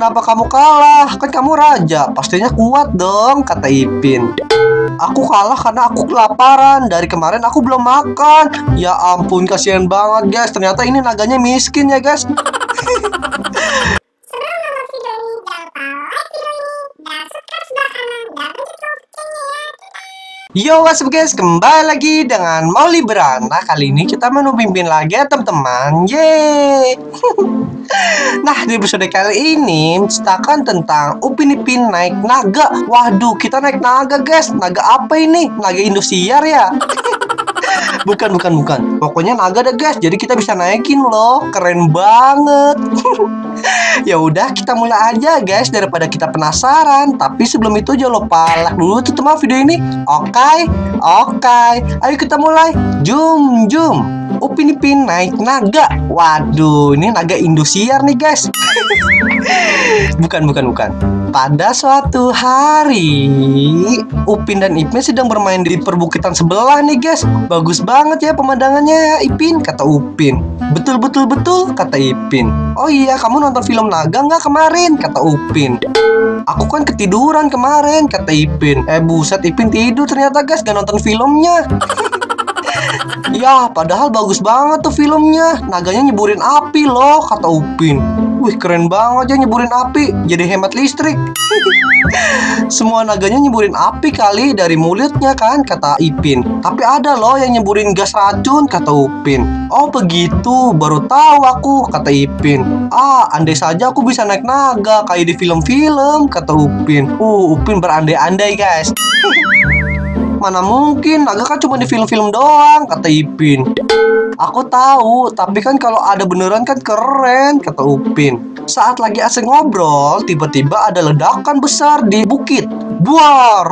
Kenapa kamu kalah? Kan kamu raja. Pastinya kuat dong, kata Ipin. Aku kalah karena aku kelaparan. Dari kemarin aku belum makan. Ya ampun, kasihan banget guys. Ternyata ini naganya miskin ya guys. Yo what's up guys, kembali lagi dengan Molly Berana. Kali ini kita mau pimpin lagi ya teman-teman. Yeay. Nah di episode kali ini menceritakan tentang Upin Ipin naik naga. Waduh kita naik naga guys. Naga apa ini? Naga Indosiar ya? bukan bukan bukan. Pokoknya naga deh guys. Jadi kita bisa naikin loh. Keren banget. Ya udah kita mulai aja guys daripada kita penasaran. Tapi sebelum itu jangan lupa like dulu tuh teman video ini. Oke? Oke. Ayo kita mulai. Jum jum Upin Ipin naik naga. Waduh ini naga Indosiar nih guys. Bukan bukan bukan pada suatu hari, Upin dan Ipin sedang bermain di perbukitan sebelah nih guys. Bagus banget ya pemandangannya Ipin, kata Upin. Betul betul betul, kata Ipin. Oh iya, kamu nonton film naga nggak kemarin? Kata Upin. Aku kan ketiduran kemarin, kata Ipin. Eh buset, Ipin tidur ternyata guys, gak nonton filmnya. Ya, padahal bagus banget tuh filmnya. Naganya nyeburin api loh, kata Upin. Wih, keren banget ya nyeburin api. Jadi hemat listrik. Semua naganya nyeburin api kali dari mulutnya kan, kata Ipin. Tapi ada loh yang nyeburin gas racun, kata Upin. Oh begitu, baru tahu aku, kata Ipin. Ah, andai saja aku bisa naik naga kayak di film-film, kata Upin. Uh, Upin berandai-andai guys. Mana mungkin, naga kan cuma di film-film doang, kata Ipin. Aku tahu, tapi kan kalau ada beneran kan keren, kata Upin. Saat lagi asik ngobrol, tiba-tiba ada ledakan besar di bukit. Buar!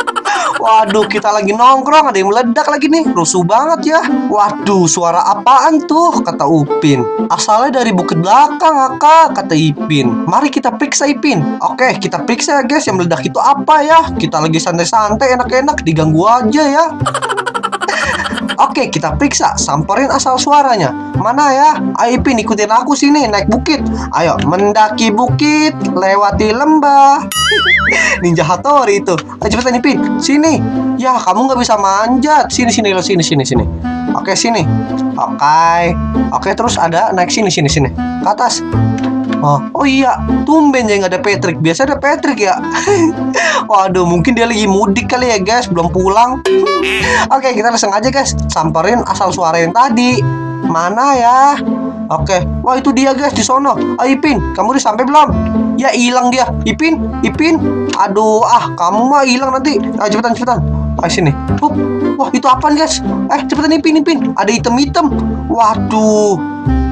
Waduh, kita lagi nongkrong, ada yang meledak lagi nih. Rusuh banget ya. Waduh, suara apaan tuh? Kata Upin. Asalnya dari bukit belakang, Aka, kata Ipin. Mari kita periksa Ipin. Oke, kita periksa ya guys, yang meledak itu apa ya? Kita lagi santai-santai, enak-enak, diganggu aja ya. Oke, kita periksa. Samperin asal suaranya. Mana ya? Ayo Ipin, ikutin aku sini, naik bukit. Ayo, mendaki bukit, lewati lembah. Ninja Hattori itu. Ayo cepetan Ipin, sini. Ya, kamu nggak bisa manjat. Sini, sini, lo sini, sini, sini. Oke, sini. Oke. Oke, terus ada naik sini, sini, sini. Ke atas. Oh, oh iya, tumben ya nggak ada Patrick. Biasa ada Patrick ya. Waduh, mungkin dia lagi mudik kali ya guys, belum pulang. Oke, kita langsung aja guys, samperin asal suara yang tadi. Mana ya? Oke, wah itu dia guys di sono. Ayo Ipin, kamu udah sampai belum? Ya hilang dia. Ipin, Ipin. Aduh, ah kamu mah hilang nanti. Ayo cepetan, cepetan. Ayo sini. Wah itu apaan guys? Eh cepetan Ipin, Ipin. Ada item-item. Waduh.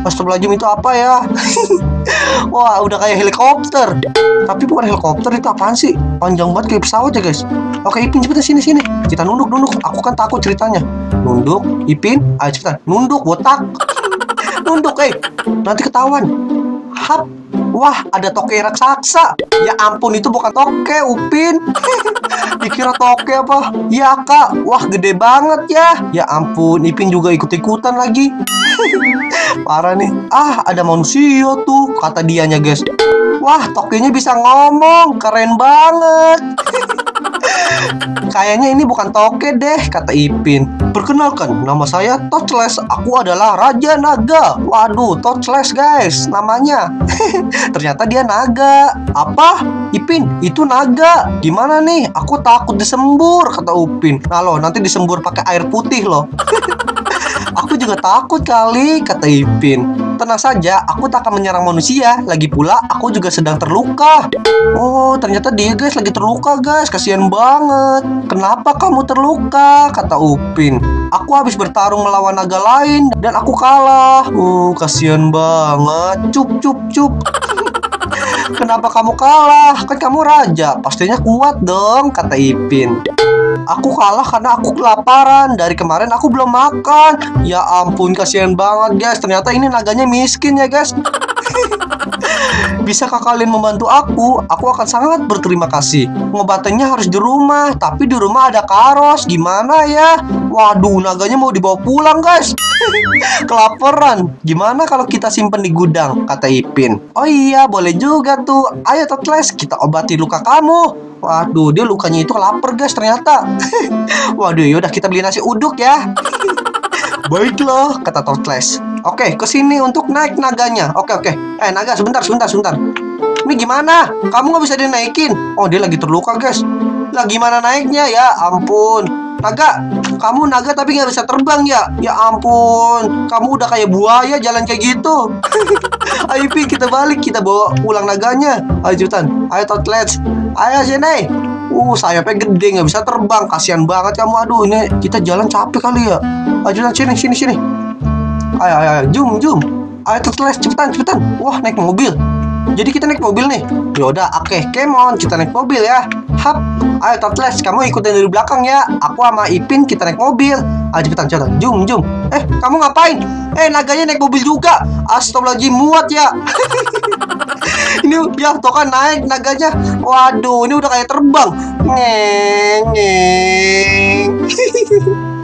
Astagfirullahaladzim itu apa ya? Wah, udah kayak helikopter. Tapi bukan helikopter itu apaan sih? Panjang banget kayak pesawat ya, guys. Oke, Ipin cepetan sini sini. Kita nunduk nunduk. Aku kan takut ceritanya. Nunduk, Ipin, ayo cepetan. Nunduk, botak. nunduk, eh. Nanti ketahuan. Hap. Wah, ada toke raksasa. Ya ampun, itu bukan toke, Upin. Dikira toke apa? Ya, Kak. Wah, gede banget ya. Ya ampun, Ipin juga ikut-ikutan lagi. Parah nih. Ah, ada manusia tuh, kata dianya, guys. Wah, tokenya bisa ngomong. Keren banget. Kayaknya ini bukan toke deh, kata Ipin. Perkenalkan, nama saya Touchless. Aku adalah Raja Naga. Waduh, Touchless guys, namanya. Ternyata dia naga. Apa? Ipin, itu naga. Gimana nih? Aku takut disembur, kata Upin. Nah lo, nanti disembur pakai air putih loh. Aku juga takut kali, kata Ipin. Tenang saja, aku tak akan menyerang manusia. Lagi pula, aku juga sedang terluka. Oh, ternyata dia guys lagi terluka guys. Kasihan banget. Kenapa kamu terluka? Kata Upin. Aku habis bertarung melawan naga lain dan aku kalah. Uh, kasihan banget. Cup, cup, cup. Kenapa kamu kalah? Kan kamu raja. Pastinya kuat dong, kata Ipin. Aku kalah karena aku kelaparan. Dari kemarin aku belum makan. Ya ampun, kasihan banget guys. Ternyata ini naganya miskin ya guys. Bisakah kalian membantu aku? Aku akan sangat berterima kasih. Pengobatannya harus di rumah, tapi di rumah ada karos. Gimana ya? Waduh, naganya mau dibawa pulang, guys. Kelaparan. Gimana kalau kita simpen di gudang? Kata Ipin. Oh iya, boleh juga tuh. Ayo Totles, kita obati luka kamu. Waduh, dia lukanya itu lapar guys ternyata. Waduh, yaudah kita beli nasi uduk ya. Baiklah, kata Totles. Oke, ke sini untuk naik naganya. Oke, oke. Eh, naga, sebentar, sebentar, sebentar. Ini gimana? Kamu nggak bisa dinaikin? Oh, dia lagi terluka, guys. Lah, gimana naiknya ya? Ampun. Naga, kamu naga tapi nggak bisa terbang ya? Ya ampun, kamu udah kayak buaya jalan kayak gitu. Ayo Pi, kita balik, kita bawa pulang naganya. Ayo Jutan, ayo Totles. Ayo sini. Uh, sayapnya gede nggak bisa terbang. Kasihan banget kamu. Aduh, ini kita jalan capek kali ya. Ayo Jutan, sini, sini, sini. Ayo, ayo, ayo, jum, jum. Ayo Totles, cepetan, cepetan. Wah, naik mobil. Jadi kita naik mobil nih. Yaudah, oke, okay, kemon, kita naik mobil ya. Hap, ayo Totles, kamu ikutin dari belakang ya. Aku sama Ipin kita naik mobil. Ayo cepetan, cepetan, jum, jum. Eh, kamu ngapain? Eh, naganya naik mobil juga. Astagfirullahaladzim, muat ya. ini ya tuh kan naik naganya. Waduh, ini udah kayak terbang. Ngeng, ngeng.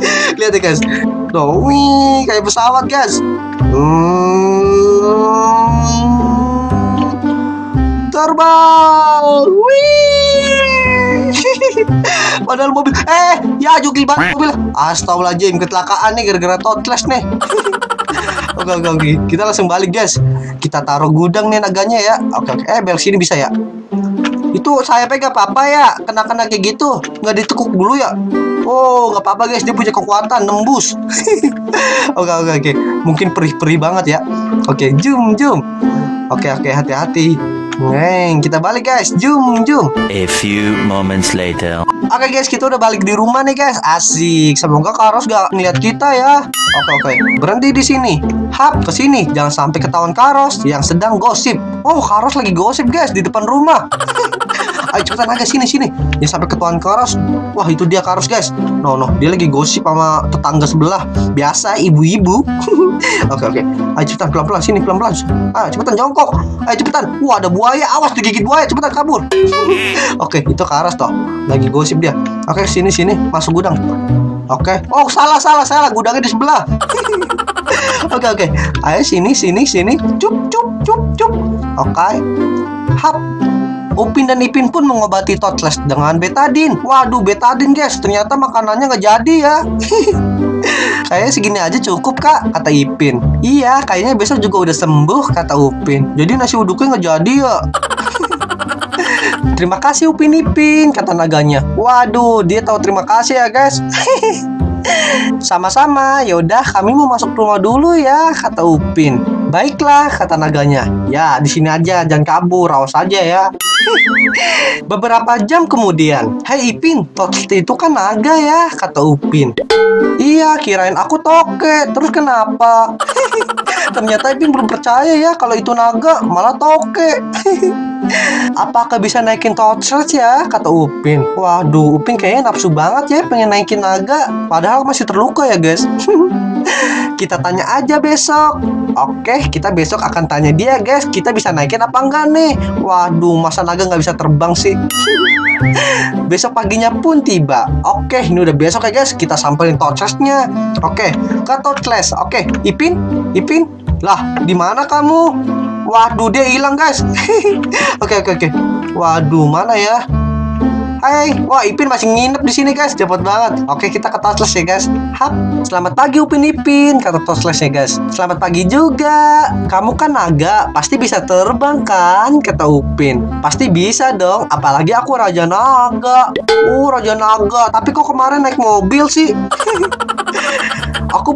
Lihat deh guys. Tuh, wih, kayak pesawat guys. Hmm, terbang. Wih. Padahal mobil eh ya jugil banget mobil. Astagfirullahaladzim kecelakaan nih gara-gara totles nih. oke oke oke kita langsung balik guys. Kita taruh gudang nih naganya ya. Oke oke eh bel sini bisa ya. Itu saya pegang apa-apa ya kena-kena kayak gitu nggak ditekuk dulu ya. Oh, nggak apa-apa guys, dia punya kekuatan nembus. oke oke oke, mungkin perih-perih banget ya. Oke, jum jum. Oke oke, hati-hati. Neng, kita balik guys. Jum jum. A few moments later. Oke guys, kita udah balik di rumah nih guys. Asik. Semoga Karos gak ngeliat kita ya. Oke oke. Berhenti di sini. Hap ke sini. Jangan sampai ketahuan Karos yang sedang gosip. Oh, Karos lagi gosip guys di depan rumah. Ayo cepetan aja sini sini. Jangan sampai ketahuan Karos. Wah, itu dia Karos guys. No no, dia lagi gosip sama tetangga sebelah. Biasa ibu-ibu. oke oke. Ayo cepetan pelan-pelan sini pelan-pelan. Ayo cepetan jongkok. Ayo cepetan. Wah, ada buaya. Awas digigit buaya. Cepetan kabur. oke, itu Karos toh. Lagi gosip dia. Oke, sini sini masuk gudang. Oke. Oh, salah salah salah. Gudangnya di sebelah. Oke oke. Ayo sini sini sini. Cup cup cup cup. Oke. Hap. Upin dan Ipin pun mengobati Totles dengan betadin. Waduh, betadin guys, ternyata makanannya nggak jadi ya. Kayaknya segini aja cukup kak, kata Ipin. Iya, kayaknya besok juga udah sembuh, kata Upin. Jadi nasi uduknya nggak jadi ya. terima kasih Upin Ipin, kata naganya. Waduh, dia tahu terima kasih ya guys. Sama-sama, yaudah kami mau masuk rumah dulu ya, kata Upin. Baiklah, kata naganya. Ya, di sini aja, jangan kabur, awas aja ya. Beberapa jam kemudian, Hei Ipin, Totli itu kan naga ya, kata Upin. Iya, kirain aku toke, terus kenapa? Ternyata Ipin belum percaya ya kalau itu naga, malah toke. Apakah bisa naikin Totles ya? Kata Upin. Waduh, Upin kayaknya nafsu banget ya pengen naikin naga. Padahal masih terluka ya guys. kita tanya aja besok. Oke, kita besok akan tanya dia guys. Kita bisa naikin apa enggak nih? Waduh, masa naga nggak bisa terbang sih? besok paginya pun tiba. Oke, ini udah besok ya guys. Kita samperin Totlesnya. Oke, ke Totles. Oke, Ipin, Ipin. Lah, di mana kamu? Waduh, dia hilang guys. Oke, oke, oke. Waduh, mana ya? Hai, wah Ipin masih nginep di sini guys, cepet banget. Oke, kita ke Tosles ya guys. Hap, selamat pagi Upin Ipin, kata Tosles ya guys. Selamat pagi juga. Kamu kan naga, pasti bisa terbang kan? Kata Upin. Pasti bisa dong, apalagi aku raja naga. Uh, raja naga. Tapi kok kemarin naik mobil sih?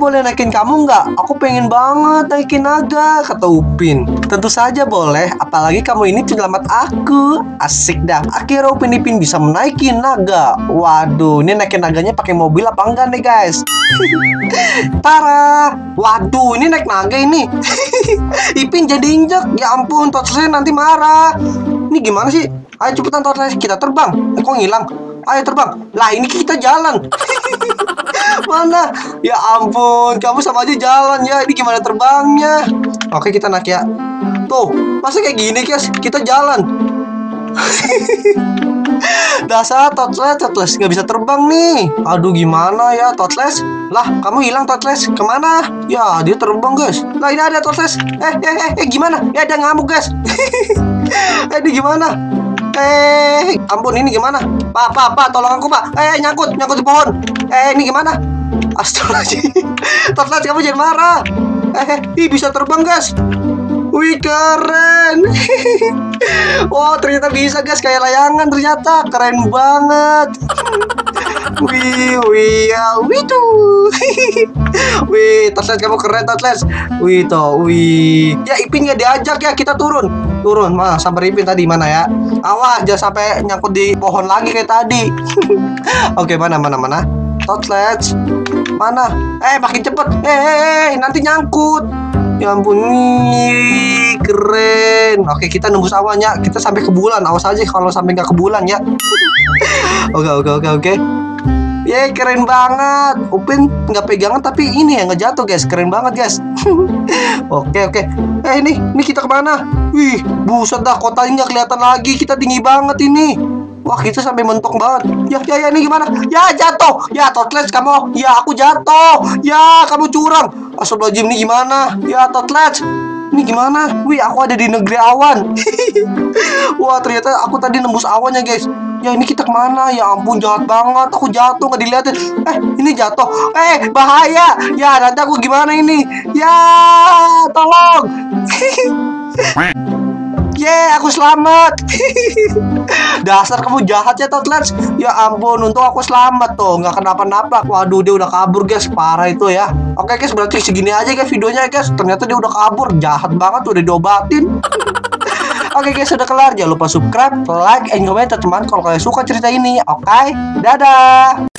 Boleh naikin kamu nggak? Aku pengen banget naikin naga, kata Upin. Tentu saja boleh, apalagi kamu ini penyelamat aku. Asik dah. Akhirnya Upin Ipin bisa menaikin naga. Waduh, ini naikin naganya pakai mobil apa enggak nih guys? Tara, waduh, ini naik naga ini. Ipin jadi injek. Ya ampun, Totsnya nanti marah. Ini gimana sih? Ayo cepetan Totsnya, kita terbang. Kok ngilang? Ayo terbang. Lah ini kita jalan. Mana? Ya ampun, kamu sama aja jalan ya. Ini gimana terbangnya? Oke, kita naik ya. Tuh, masa kayak gini guys, kita jalan. Dasar Totles, Totles nggak bisa terbang nih. Aduh gimana ya Totles? Lah, kamu hilang Totles. Ke mana? Ya, dia terbang guys. Lah ini ada Totles. Eh, eh, eh, eh gimana? Ya ada ngamuk guys. eh, ini gimana? Eh, ampun ini gimana? Pak, pak, pak, tolong aku pak. Eh, nyangkut, nyangkut di pohon. Eh, ini gimana? Astagfirullahaladzim. Totles kamu jangan marah. Eh, ih bisa terbang guys. Wih keren Wow ternyata bisa guys Kayak layangan ternyata Keren banget Wih Wih ya Wih tuh Wih Tatles kamu keren Tatles Wih toh Wih Ya Ipin ya diajak ya Kita turun Turun Mana sampai Ipin tadi mana ya Awas jangan sampai nyangkut di pohon lagi kayak tadi Oke mana mana mana Tatles Mana Eh makin cepet Eh eh eh Nanti nyangkut Ya ampun, keren. Oke, kita nembus awannya. Kita sampai ke bulan. Awas aja kalau sampai nggak ke bulan ya. oke, oke, oke, oke. Ye, keren banget. Upin nggak pegangan tapi ini ya nggak jatuh guys. Keren banget guys. oke, oke. Eh ini, ini kita ke mana? Wih, buset dah kotanya nggak kelihatan lagi. Kita tinggi banget ini. Wah kita sampai mentok banget Ya ya ya ini gimana Ya jatuh Ya Totles kamu Ya aku jatuh Ya kamu curang Astagfirullahaladzim ini gimana Ya Totles ini gimana? Wih, aku ada di negeri awan. Wah, ternyata aku tadi nembus awannya, guys. Ya, ini kita ke mana? Ya ampun, jahat banget. Aku jatuh nggak dilihatin. Eh, ini jatuh. Eh, bahaya. Ya, nanti aku gimana ini? Ya, tolong. Ye, aku selamat. Dasar kamu jahat ya, Totlets. Ya ampun, untung aku selamat tuh, nggak kenapa-napa. Waduh, dia udah kabur, guys. Parah itu ya. Oke, guys, berarti segini aja guys videonya, guys. Ternyata dia udah kabur, jahat banget, udah diobatin. Oke guys, sudah kelar. Jangan lupa subscribe, like, and comment teman kalau kalian suka cerita ini. Oke, dadah.